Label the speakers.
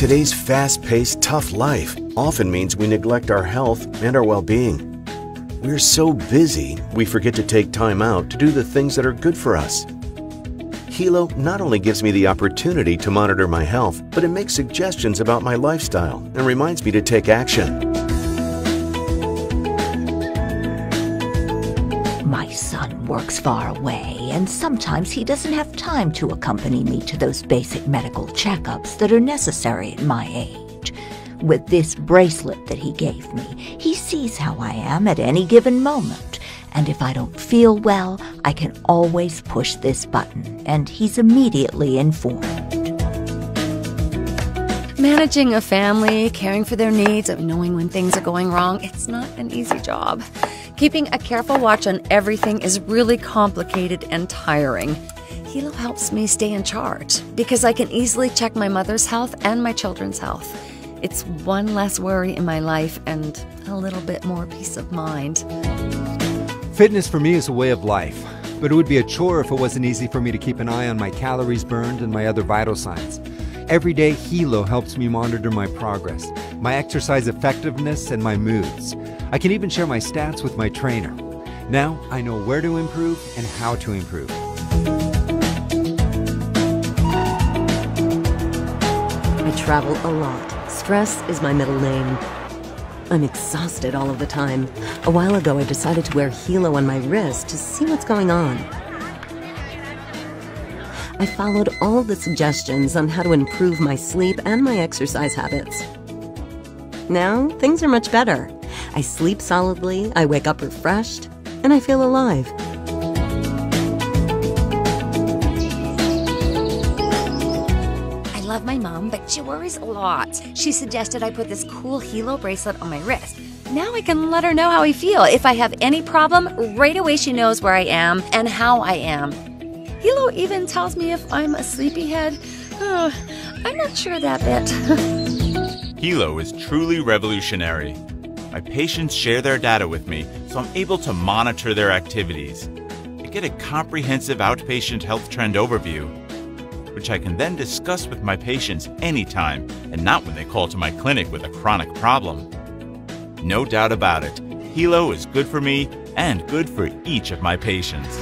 Speaker 1: Today's fast paced, tough life often means we neglect our health and our well being. We're so busy, we forget to take time out to do the things that are good for us. Helo not only gives me the opportunity to monitor my health, but it makes suggestions about my lifestyle and reminds me to take action.
Speaker 2: My son works far away, and sometimes he doesn't have time to accompany me to those basic medical checkups that are necessary at my age. With this bracelet that he gave me, he sees how I am at any given moment. And if I don't feel well, I can always push this button, and he's immediately informed.
Speaker 3: Managing a family, caring for their needs, and knowing when things are going wrong, it's not an easy job. Keeping a careful watch on everything is really complicated and tiring. Helo helps me stay in charge because I can easily check my mother's health and my children's health. It's one less worry in my life and a little bit more peace of mind.
Speaker 4: Fitness for me is a way of life, but it would be a chore if it wasn't easy for me to keep an eye on my calories burned and my other vital signs. Every day, Helo helps me monitor my progress, my exercise effectiveness, and my moods. I can even share my stats with my trainer. Now I know where to improve and how to improve.
Speaker 5: I travel a lot. Stress is my middle name. I'm exhausted all of the time. A while ago, I decided to wear Helo on my wrist to see what's going on. I followed all the suggestions on how to improve my sleep and my exercise habits. Now, things are much better. I sleep solidly, I wake up refreshed, and I feel alive.
Speaker 3: I love my mom, but she worries a lot. She suggested I put this cool Helo bracelet on my wrist. Now I can let her know how I feel. If I have any problem, right away she knows where I am and how I am. Helo even tells me if I'm a sleepyhead. Oh, I'm not sure that bit.
Speaker 6: Helo is truly revolutionary. My patients share their data with me, so I'm able to monitor their activities. I get a comprehensive outpatient health trend overview, which I can then discuss with my patients anytime and not when they call to my clinic with a chronic problem. No doubt about it, Helo is good for me and good for each of my patients.